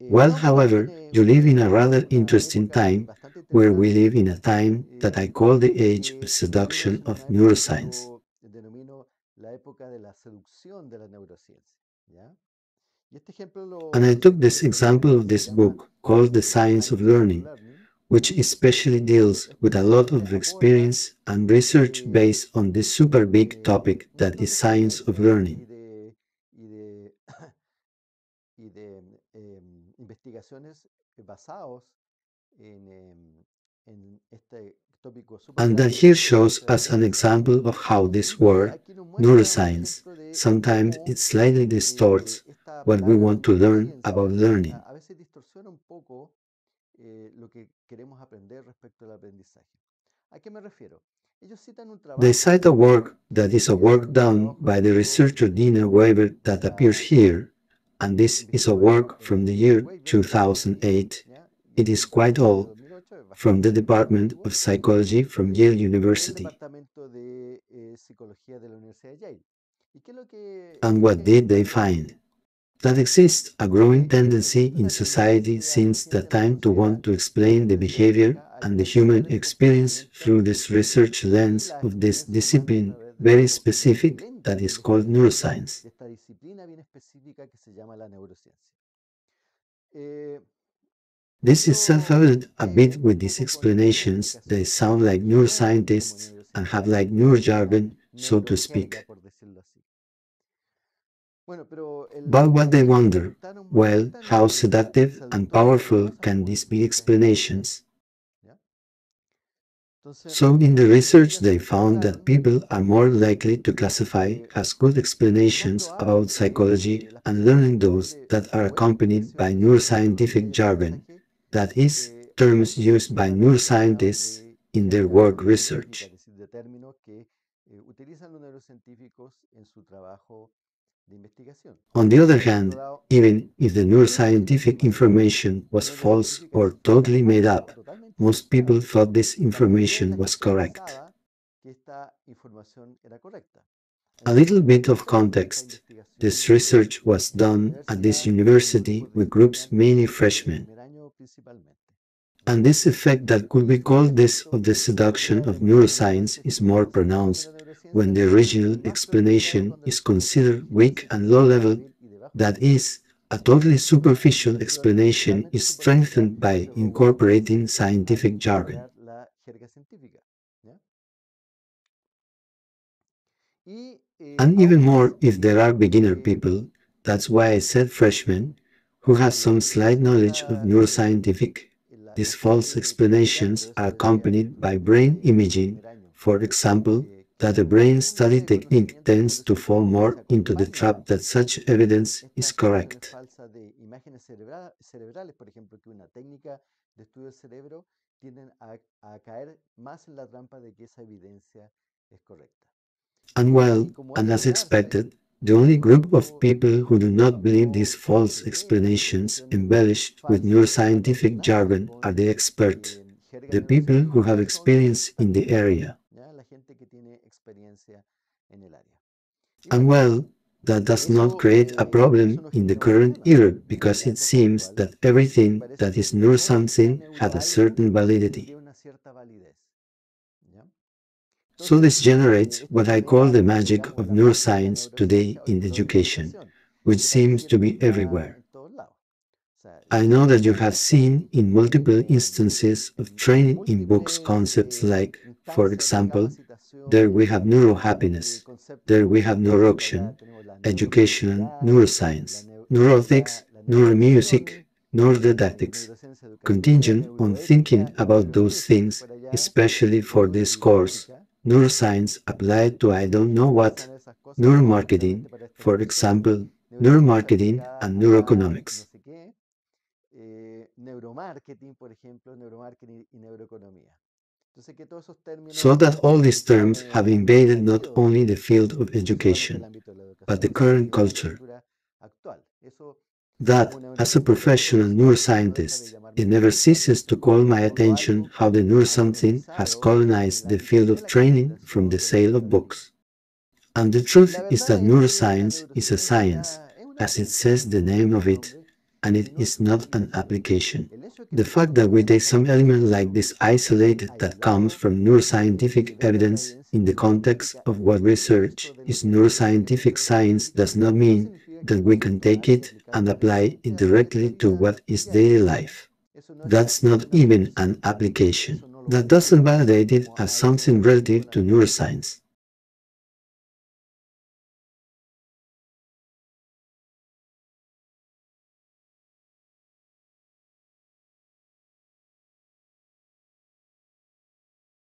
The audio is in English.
Well, however, you live in a rather interesting time where we live in a time that I call the age of seduction of neuroscience. And I took this example of this book called The Science of Learning, which especially deals with a lot of experience and research based on this super big topic that is science of learning. And that here shows us an example of how this word, neuroscience, sometimes it slightly distorts what we want to learn about learning. They cite a work that is a work done by the researcher Deena Weisberg that appears here, and this is a work from the year 2008. It is quite old, from the Department of Psychology from Yale University. And what did they find? That exists a growing tendency in society since the time to want to explain the behavior and the human experience through this research lens of this discipline, very specific, that is called neuroscience. This is self-evident a bit with these explanations. They sound like neuroscientists and have like neurojargon, so to speak. But what they wonder, well, how seductive and powerful can these be explanations? So in the research they found that people are more likely to classify as good explanations about psychology and learning those that are accompanied by neuroscientific jargon, that is, terms used by neuroscientists in their work research. On the other hand, even if the neuroscientific information was false or totally made up, most people thought this information was correct. A little bit of context. This research was done at this university with groups mainly freshmen. And this effect that could be called this of the seduction of neuroscience is more pronounced when the original explanation is considered weak and low level, that is, a totally superficial explanation is strengthened by incorporating scientific jargon. And even more if there are beginner people, that's why I said freshmen, who have some slight knowledge of neuroscientific. These false explanations are accompanied by brain imaging, for example, that the brain study technique tends to fall more into the trap that such evidence is correct. And well, and as expected, the only group of people who do not believe these false explanations embellished with neuroscientific jargon are the experts, the people who have experience in the area. And well, that does not create a problem in the current era because it seems that everything that is neuroscience had a certain validity. So this generates what I call the magic of neuroscience today in education, which seems to be everywhere. I know that you have seen in multiple instances of training in books concepts like, for example, there we have neurohappiness, there we have neuroaction, education, neuroscience, neuroethics, neuromusic, neurodidactics, contingent on thinking about those things, especially for this course, neuroscience applied to I don't know what, neuromarketing, for example, neuromarketing and neuroeconomics. So that all these terms have invaded not only the field of education, but the current culture. That, as a professional neuroscientist, it never ceases to call my attention how the neuroscience has colonized the field of training from the sale of books. And the truth is that neuroscience is a science, as it says the name of it, and it is not an application. The fact that we take some element like this isolated that comes from neuroscientific evidence in the context of what research is neuroscientific science does not mean that we can take it and apply it directly to what is daily life. That's not even an application. That doesn't validate it as something relative to neuroscience.